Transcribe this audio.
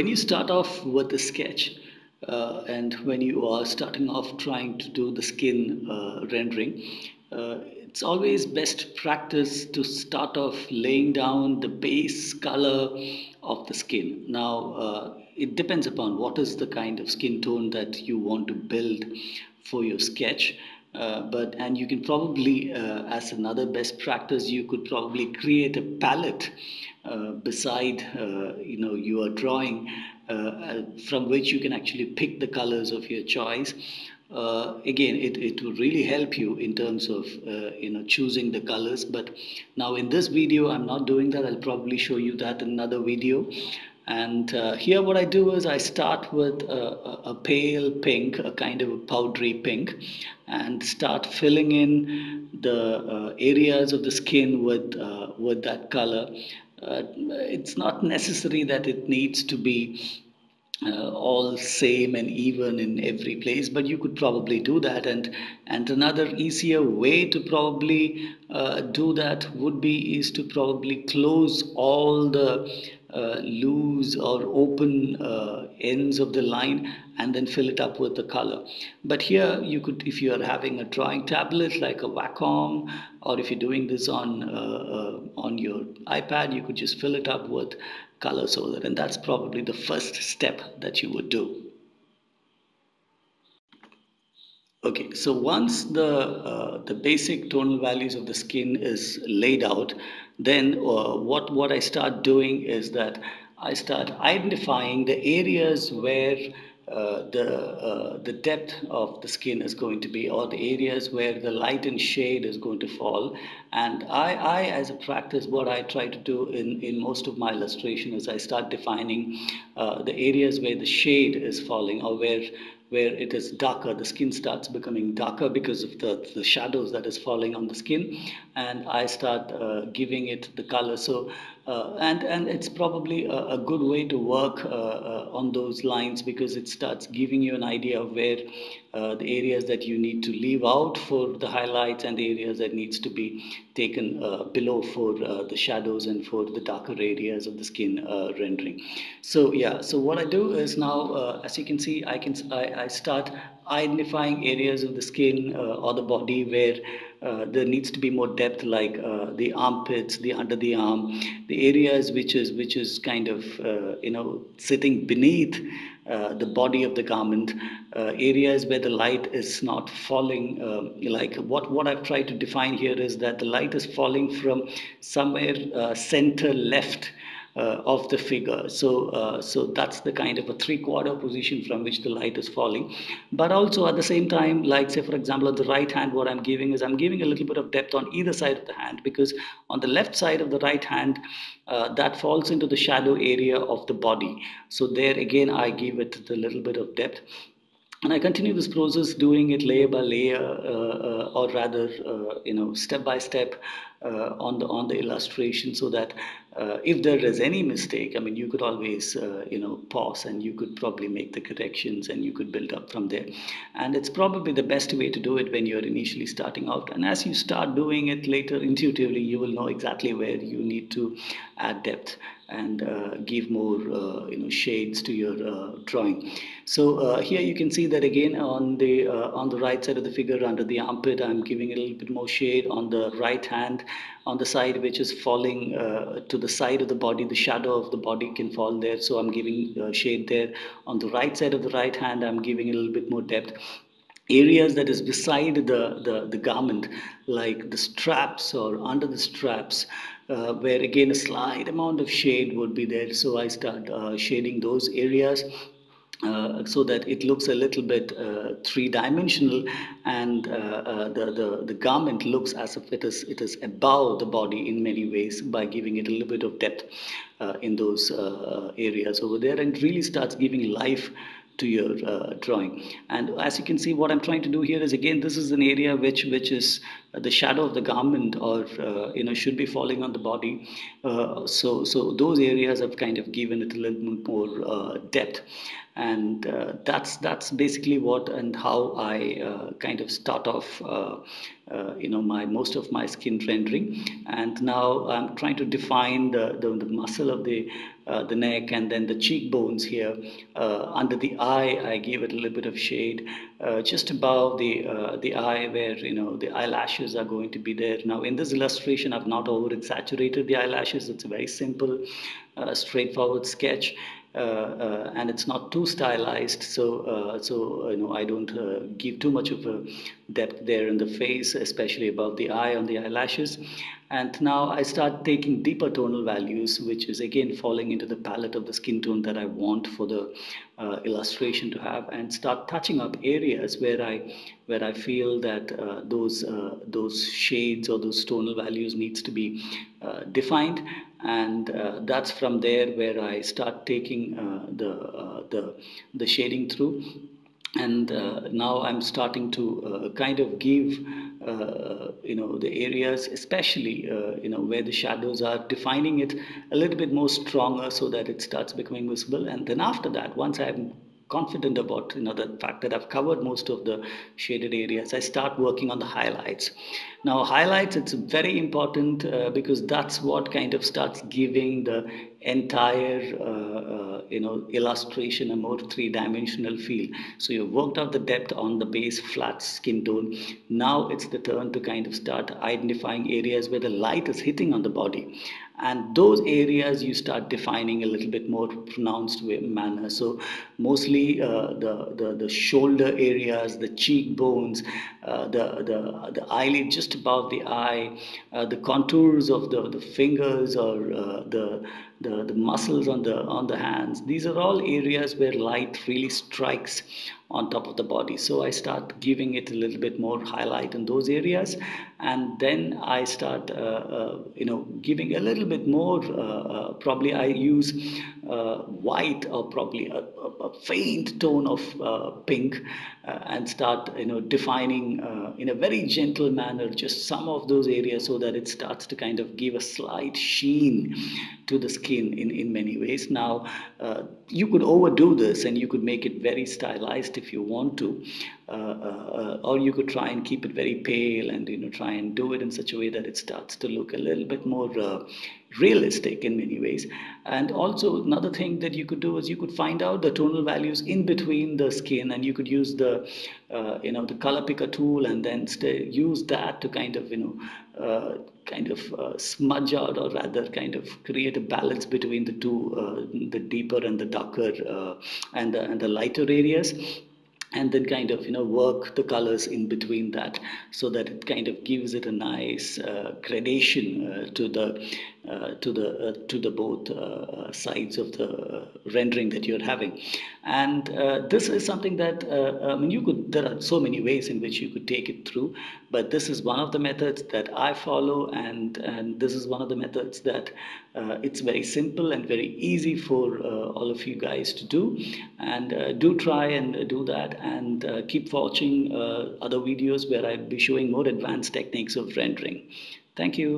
When you start off with a sketch, uh, and when you are starting off trying to do the skin uh, rendering, uh, it's always best practice to start off laying down the base color of the skin. Now, uh, it depends upon what is the kind of skin tone that you want to build for your sketch. Uh, but and you can probably uh, as another best practice you could probably create a palette uh, beside uh, you know your drawing uh, from which you can actually pick the colors of your choice. Again it, it will really help you in terms of you know choosing the colors. But now in this video I'm not doing that. I'll probably show you that in another video and uh, here what I do is I start with a, a, pale pink, a kind of a powdery pink, and start filling in the uh, areas of the skin with, uh, with that color. Uh, it's not necessary that it needs to be uh, all same and even in every place but you could probably do that and and another easier way to probably uh, do that would be is to probably close all the uh, loose or open uh, ends of the line and then fill it up with the color but here you could if you are having a drawing tablet like a Wacom or if you're doing this on uh, uh, on your iPad you could just fill it up with color solid and that's probably the first step that you would do. Okay, so once the, uh, the basic tonal values of the skin is laid out, then uh, what, what I start doing is that I start identifying the areas where uh, the uh, the depth of the skin is going to be or the areas where the light and shade is going to fall. And I, I as a practice what I try to do in, in most of my illustration is I start defining uh, the areas where the shade is falling or where where it is darker the skin starts becoming darker because of the, the shadows that is falling on the skin. And I start uh, giving it the color. So uh, and and it's probably a, a good way to work uh, uh, on those lines because it starts giving you an idea of where uh, the areas that you need to leave out for the highlights and the areas that needs to be taken uh, below for uh, the shadows and for the darker areas of the skin rendering. So yeah so what I do is now as you can see I can I, I start identifying areas of the skin or the body where uh, there needs to be more depth like uh, the armpits the under the arm the areas which is which is kind of uh, you know sitting beneath uh, the body of the garment uh, areas where the light is not falling um, like what what I've tried to define here is that the light is falling from somewhere center left of the figure. So, uh, so that's the kind of a three-quarter position from which the light is falling. But also at the same time, like say for example, on the right hand, what I'm giving is I'm giving a little bit of depth on either side of the hand because on the left side of the right hand, uh, that falls into the shadow area of the body. So there again, I give it the little bit of depth and I continue this process doing it layer by layer, uh, uh, or rather, uh, you know, step by step uh, on the on the illustration, so that uh, if there is any mistake, I mean, you could always, uh, you know, pause and you could probably make the corrections and you could build up from there. And it's probably the best way to do it when you're initially starting out. And as you start doing it later, intuitively, you will know exactly where you need to add depth and uh, give more uh, you know shades to your uh, drawing so uh, here you can see that again on the uh, on the right side of the figure under the armpit I'm giving a little bit more shade on the right hand on the side which is falling uh, to the side of the body the shadow of the body can fall there. So I'm giving shade there. On the right side of the right hand I'm giving a little bit more depth. Areas that is beside the, the, the garment like the straps or under the straps uh, where again a slight amount of shade would be there. So I start uh, shading those areas uh, so that it looks a little bit uh, three-dimensional and uh, uh, the, the, the garment looks as if it is, it is above the body in many ways by giving it a little bit of depth in those areas over there and really starts giving life to your uh, drawing. And as you can see what I'm trying to do here is again this is an area which which is the shadow of the garment or uh, you know should be falling on the body. Uh, so so those areas have kind of given it a little bit more uh, depth. And uh, that's that's basically what and how I uh, kind of start off uh, you know my most of my skin rendering. And now I'm trying to define the, the, the muscle of the uh, the neck and then the cheekbones here. Uh, under the eye I gave it a little bit of shade uh, just above the the eye where you know the are going to be there. Now in this illustration I've not over exaggerated the eyelashes. It's a very simple uh, straightforward sketch uh, uh, and it's not too stylized. So uh, so you know I don't give too much of a depth there in the face especially above the eye on the eyelashes and now I start taking deeper tonal values which is again falling into the palette of the skin tone that I want for the uh, illustration to have and start touching up areas where I where I feel that uh, those uh, those shades or those tonal values needs to be defined. And uh, that's from there where I start taking uh, the, uh, the, the shading through and uh, now I'm starting to uh, kind of give uh, you know the areas especially you know where the shadows are defining it a little bit more stronger so that it starts becoming visible. And then after that once I'm confident about you know the fact that I've covered most of the shaded areas I start working on the highlights. Now highlights it's very important uh, because that's what kind of starts giving the entire uh, uh, you know illustration a more three-dimensional feel. So you've worked out the depth on the base flat skin tone. Now it's the turn to kind of start identifying areas where the light is hitting on the body and those areas you start defining a little bit more pronounced manner. So mostly uh, the, the the shoulder areas the cheekbones uh, the the the eyelid just above the eye uh, the contours of the the fingers or uh, the the, the muscles on the on the hands. These are all areas where light really strikes on top of the body. So i start giving it a little bit more highlight in those areas. And then i start uh, uh, you know giving a little bit more uh, uh probably i use uh, white or probably a, a faint tone of uh, pink and start you know defining in a very gentle manner just some of those areas so that it starts to kind of give a slight sheen to the skin in in many ways. Now you could overdo this and you could make it very stylized if you want to. Uh, uh, or you could try and keep it very pale and you know try and do it in such a way that it starts to look a little bit more uh, realistic in many ways. And also another thing that you could do is you could find out the tonal values in between the skin and you could use the uh, you know the color picker tool and then use that to kind of you know uh, kind of uh, smudge out or rather kind of create a balance between the two uh, the deeper and the darker uh, and the, and the lighter areas and then kind of you know work the colors in between that so that it kind of gives it a nice uh, gradation uh, to the Uh, to the uh, to the both uh, sides of the uh, rendering that you're having and uh, this is something that uh, I mean you could there are so many ways in which you could take it through but this is one of the methods that I follow and and this is one of the methods that it's very simple and very easy for all of you guys to do and do try and do that and keep watching other videos where I'll be showing more advanced techniques of rendering. Thank you.